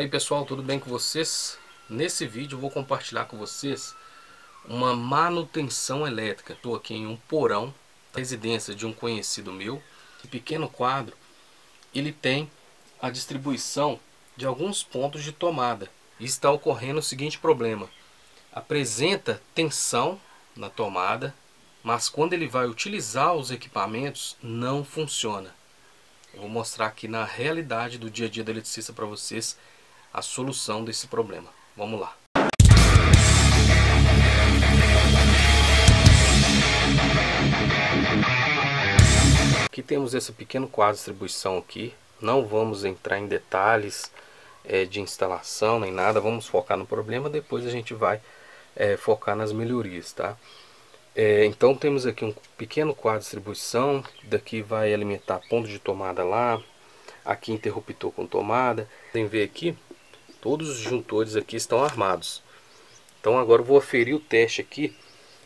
E aí pessoal, tudo bem com vocês? Nesse vídeo vou compartilhar com vocês uma manutenção elétrica. Estou aqui em um porão, residência de um conhecido meu. Esse pequeno quadro, ele tem a distribuição de alguns pontos de tomada. E está ocorrendo o seguinte problema. Apresenta tensão na tomada, mas quando ele vai utilizar os equipamentos, não funciona. Eu vou mostrar aqui na realidade do dia a dia do eletricista para vocês a solução desse problema. Vamos lá. Aqui temos esse pequeno quadro de distribuição aqui. Não vamos entrar em detalhes é, de instalação nem nada. Vamos focar no problema. Depois a gente vai é, focar nas melhorias, tá? É, então temos aqui um pequeno quadro de distribuição. Daqui vai alimentar ponto de tomada lá. Aqui interruptor com tomada. Tem ver aqui Todos os juntores aqui estão armados. Então agora eu vou aferir o teste aqui.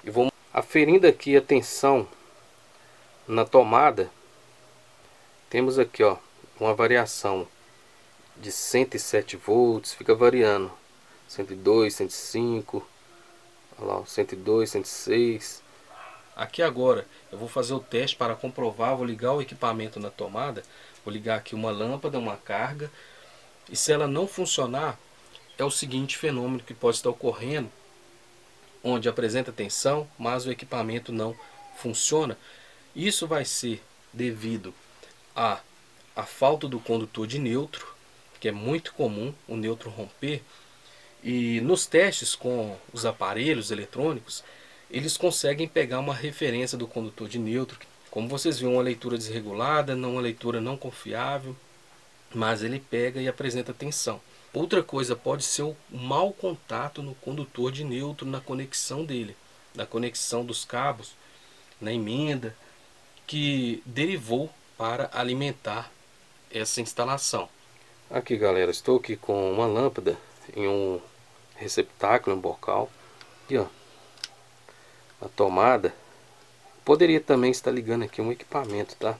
E vou aferindo aqui a tensão na tomada. Temos aqui ó, uma variação de 107 volts. Fica variando. 102, 105. Olha lá, 102, 106. Aqui agora eu vou fazer o teste para comprovar. Vou ligar o equipamento na tomada. Vou ligar aqui uma lâmpada, uma carga e se ela não funcionar, é o seguinte fenômeno que pode estar ocorrendo, onde apresenta tensão, mas o equipamento não funciona. Isso vai ser devido a a falta do condutor de neutro, que é muito comum o neutro romper. E nos testes com os aparelhos eletrônicos, eles conseguem pegar uma referência do condutor de neutro. Como vocês viram, uma leitura desregulada, não uma leitura não confiável mas ele pega e apresenta tensão. Outra coisa pode ser o mau contato no condutor de neutro na conexão dele, na conexão dos cabos, na emenda, que derivou para alimentar essa instalação. Aqui galera, estou aqui com uma lâmpada em um receptáculo, um bocal. Aqui ó, a tomada. Poderia também estar ligando aqui um equipamento, tá?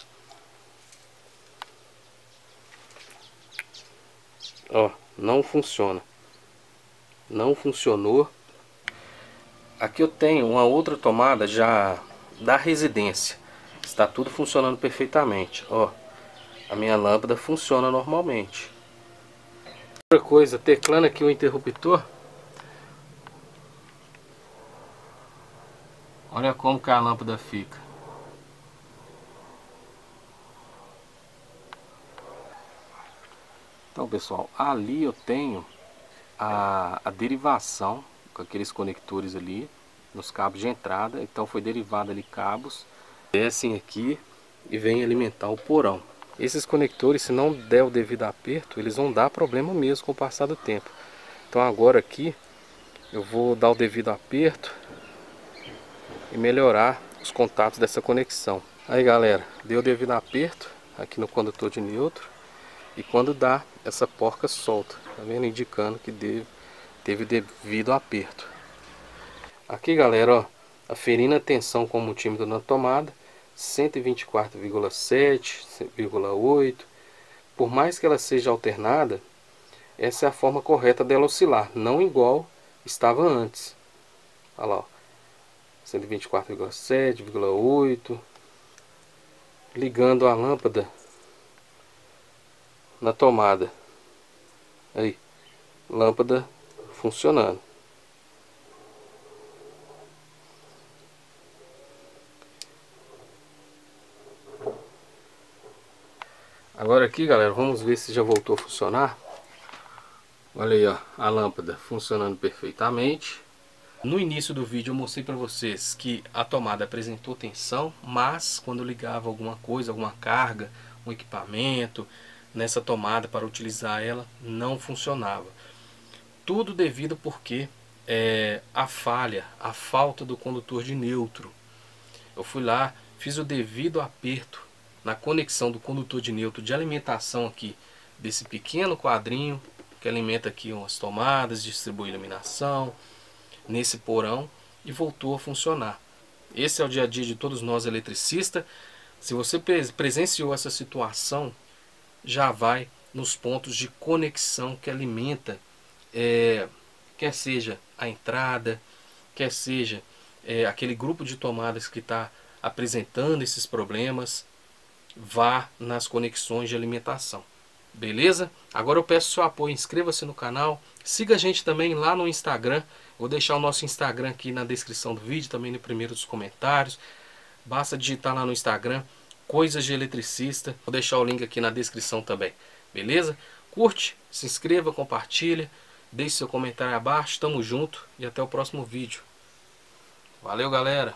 Ó, não funciona. Não funcionou. Aqui eu tenho uma outra tomada já da residência. Está tudo funcionando perfeitamente. Ó, a minha lâmpada funciona normalmente. Outra coisa, teclando aqui o interruptor. Olha como que a lâmpada fica. Então pessoal, ali eu tenho a, a derivação com aqueles conectores ali nos cabos de entrada. Então foi derivado ali cabos, descem aqui e vem alimentar o porão. Esses conectores, se não der o devido aperto, eles vão dar problema mesmo com o passar do tempo. Então agora aqui eu vou dar o devido aperto e melhorar os contatos dessa conexão. Aí galera, deu o devido aperto aqui no condutor de neutro. E quando dá, essa porca solta, tá vendo? Indicando que deve, teve devido aperto. Aqui, galera, ó, a tensão com multímetro na tomada, 124,7,8. Por mais que ela seja alternada, essa é a forma correta dela oscilar, não igual estava antes. Olha lá, 124,7,8. Ligando a lâmpada na tomada. Aí, lâmpada funcionando. Agora aqui, galera, vamos ver se já voltou a funcionar. Olha aí, ó, a lâmpada funcionando perfeitamente. No início do vídeo eu mostrei para vocês que a tomada apresentou tensão, mas quando ligava alguma coisa, alguma carga, um equipamento, nessa tomada para utilizar ela não funcionava. Tudo devido porque é, a falha, a falta do condutor de neutro. Eu fui lá, fiz o devido aperto na conexão do condutor de neutro de alimentação aqui desse pequeno quadrinho que alimenta aqui umas tomadas, distribui iluminação nesse porão e voltou a funcionar. Esse é o dia a dia de todos nós eletricistas. Se você presenciou essa situação, já vai nos pontos de conexão que alimenta, é, quer seja a entrada, quer seja é, aquele grupo de tomadas que está apresentando esses problemas, vá nas conexões de alimentação. Beleza? Agora eu peço seu apoio, inscreva-se no canal, siga a gente também lá no Instagram. Vou deixar o nosso Instagram aqui na descrição do vídeo, também no primeiro dos comentários. Basta digitar lá no Instagram, Coisas de Eletricista. Vou deixar o link aqui na descrição também. Beleza? Curte, se inscreva, compartilha, deixe seu comentário abaixo. Tamo junto e até o próximo vídeo. Valeu, galera!